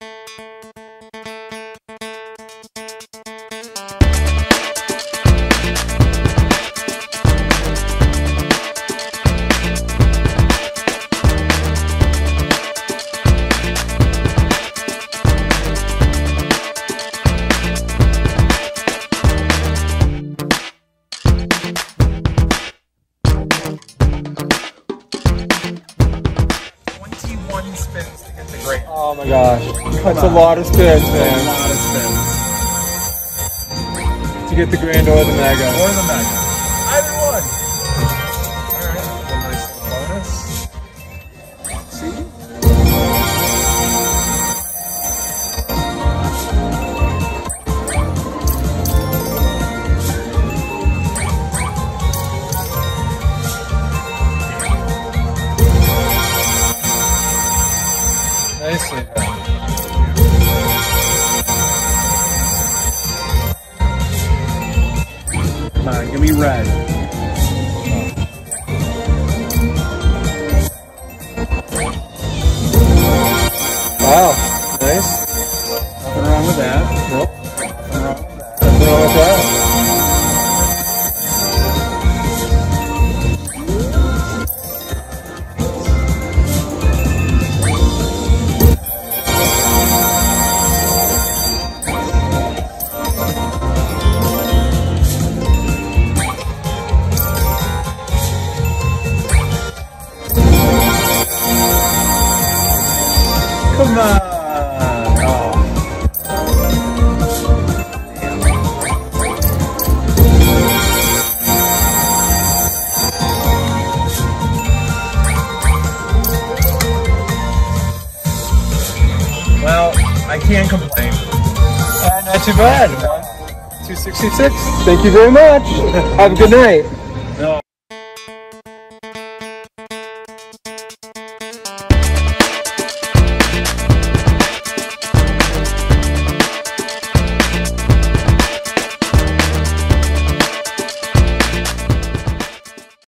Música Spins to get the great. Oh my gosh. That's a lot of spins, A man. lot of spins. To get the grand or the mega. Or the mega. Done. Come on, give me red. Wow. Nice. Nothing wrong with that. Nope. Come on. Oh. Well, I can't complain. Uh, not too bad. 266. Thank you very much. Have a good night.